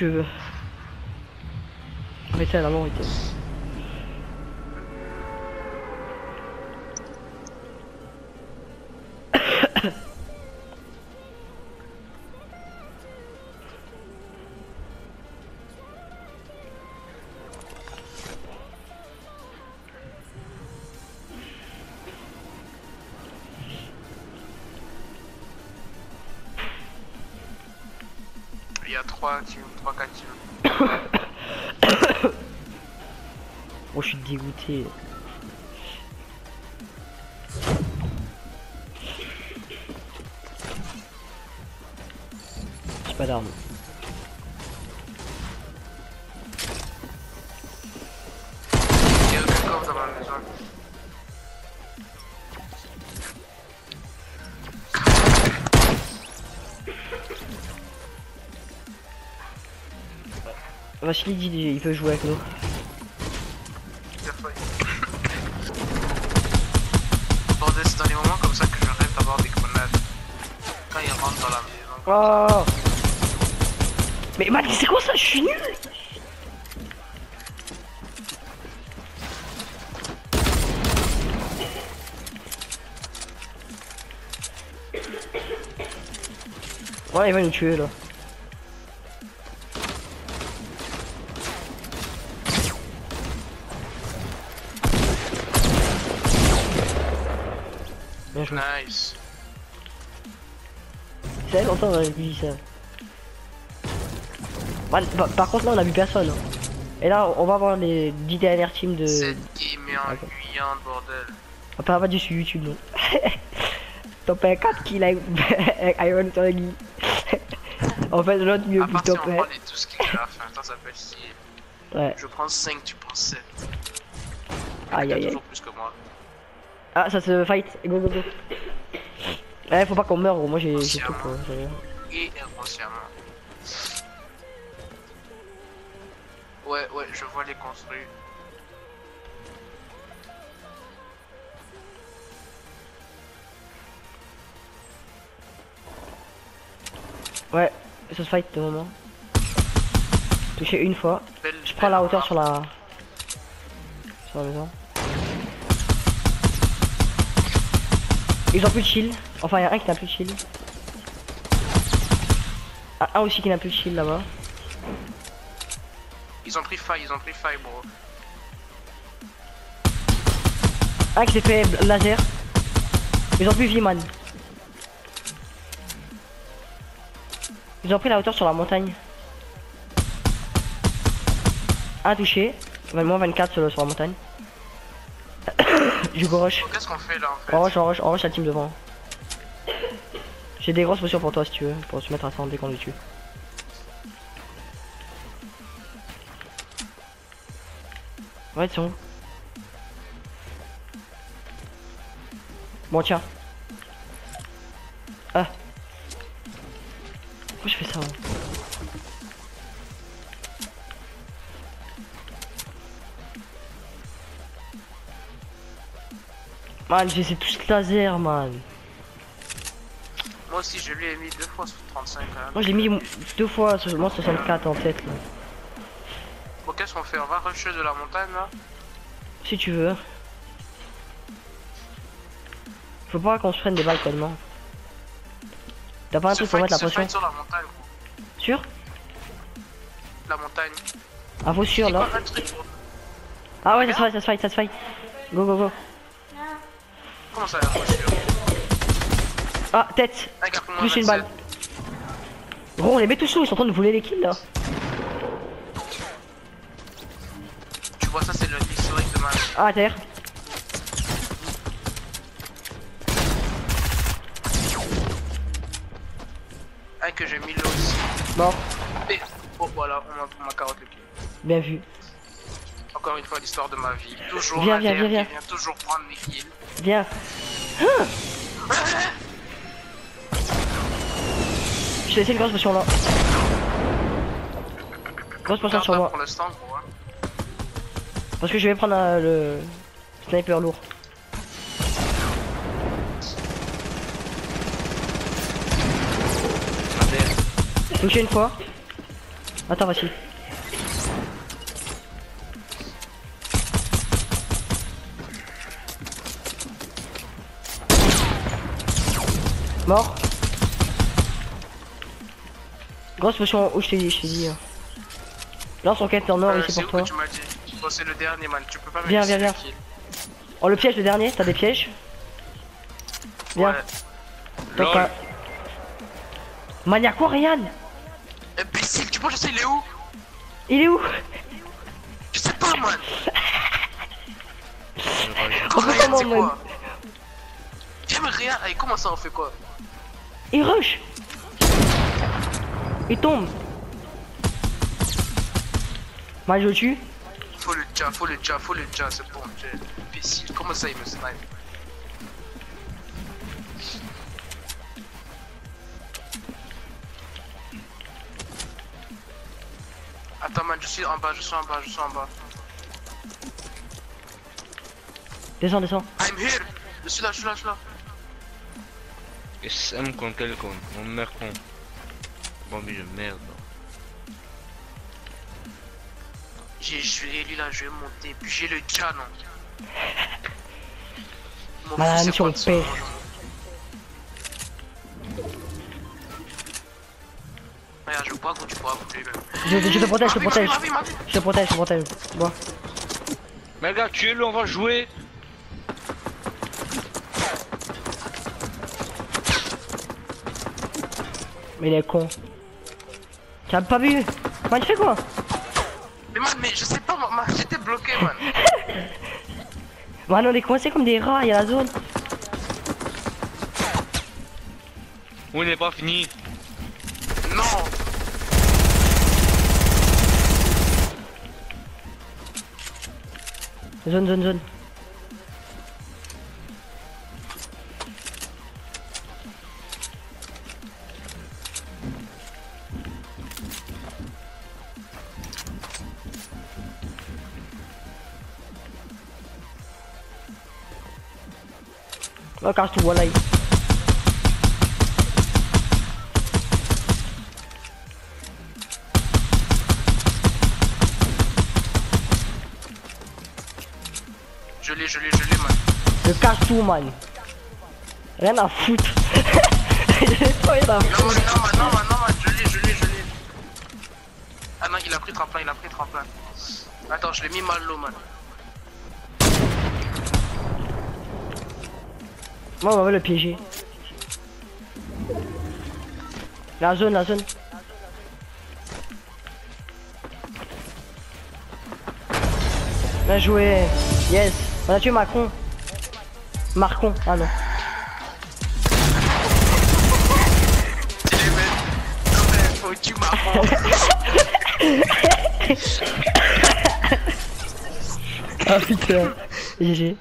tu veux. Mais c'est la vérité. A 3 teams, 3-4 teams. Oh, je suis dégoûté. J'ai pas d'armes. Vassili dit il peut jouer avec nous. Bordel, c'est dans les moments comme ça que je rêve d'avoir des grenades. Quand ils rentrent dans la maison. Oh Mais Matt, c'est quoi ça? Je suis nul Ouais, il va nous tuer là. Nice. C'est longtemps qu'on a vu ça. Ouais, par, par contre là on a vu personne. hein. Et là on va voir les 10 dernières teams de... Cette game est ennuyante, bordel. On peut pas du sur YouTube non. top 4 kills avec Iron Turkey. en fait l'autre mieux on top prend les 12 kills à la fin, ça s'appelle si. Ouais. Je prends 5, tu prends 7. Aïe aïe aïe. toujours plus que moi. Ah ça se fight. Go go go. Ouais faut pas qu'on meure gros. Moi j'ai tout pour... j'ai- Et. Ouais, ouais, je vois les construits. Ouais ça se fight de moment. Touché une fois. Belle, Je prends la hauteur sur la... Sur la maison. Ils ont plus de shield. Enfin, il y a un qui n'a plus de shield. Ah, un aussi qui n'a plus de shield là-bas. Ils ont pris faille, ils ont pris faille, bro. Un qui s'est fait laser. Ils ont plus vie, man. Ils ont pris la hauteur sur la montagne. Un touché. Moins 24 sur, sur la montagne. Je gauche. Qu'est-ce qu'on fait là en fait rush, rush, rush la team devant. J'ai des grosses potions pour toi si tu veux, pour se mettre à 100 dès qu'on les tue. Ouais, ils sont où Bon, tiens. Ah. Pourquoi je fais ça hein? Man, j'ai ces tous laser, man. Moi aussi, je lui ai mis deux fois sous 35 quand même. Moi j'ai mis deux fois seulement 64 en tête là. Bon, qu'est-ce qu'on fait? On va rusher de la montagne là Si tu veux. Faut pas qu'on se prenne des balles tellement. T'as pas un truc pour mettre la pression sur la montagne, gros. Sûr La montagne. Ah faut sûr là. quoi un truc, gros? Ah ouais ça se fight, ça se fight, ça se fight. Go go go. Comment ça, la voiture Ah tête Plus une balle. Gros on les met tous sous, ils sont en train de voler les kills là. Tu vois, ça, c'est le historique de ma Ah à terre. Un que j'ai mis là aussi. Mort. Et... Oh, voilà, on m'a carotte le pied. Bien vu. Encore une fois, l'histoire de ma vie. Toujours Viens, viens, viens, qui vient toujours prendre mes kills. Viens. Ah Je vais laisser une grosse potion là. Grosse potion sur moi. pour hein. Parce que je vais prendre euh, le sniper lourd. Touché une fois. Attends, voici. Mort. Grosse potion, où je t'ai dit, je t'ai dit. hein. Lance enquête en or Euh, ici c'est pour toi. tu m'as dit? Le dernier, man. Tu peux pas me Viens, viens, le viens. Oh, le piège, le dernier, t'as des pièges? Viens. Ouais. Pas- Mania quoi, Ryan Imbécile, tu penses que je sais, il est où? Il est où? Je sais pas, man. On fait Ryan, comment, c'est man quoi? Tiens, mais rien. Allez, comment ça, on fait quoi? Il rush Il tombe Moi je le tue. Faut le tcha, faut le tcha, faut le tcha, c'est bon. j'ai- Imbécile, comment ça, il me snipe? Attends, man, je suis en bas, je suis en bas, je suis en bas. Descends, descends. I'm here Je suis là, je suis là, je suis là. SM con quel con Mon mère con. Bambi de merde. J'ai, je vais, lui là, je vais monter, puis j'ai le tcha, non Mon Madame, genre Regarde, je vois quand tu même. Je, je te protège, je te protège. Je te protège, je te protège. Bon. Mais gars, tuez-le, on va jouer. Mais il est con. Tu as pas vu Man, tu fais quoi Mais man, mais je sais pas, moi, moi, j'étais bloqué, man. Man, on est coincés comme des rats, il y a la zone. On n'est pas fini. Non Zone, zone, zone. Je l'ai, je l'ai, je l'ai, man. Je cache tout, man. Rien à foutre. J'ai pas rien à Non, foutre. man, non, man, non, man, non, Ah non, il a pris tremplin, il a pris tremplin. Attends, je l'ai mis mal l'eau, man. Moi, on va le piéger. La zone, la zone. Bien joué. Yes. On a tué Macron. Marcon. Ah non. Tu les mets. Non, mais faut que tu m'apprends. Ah putain. GG.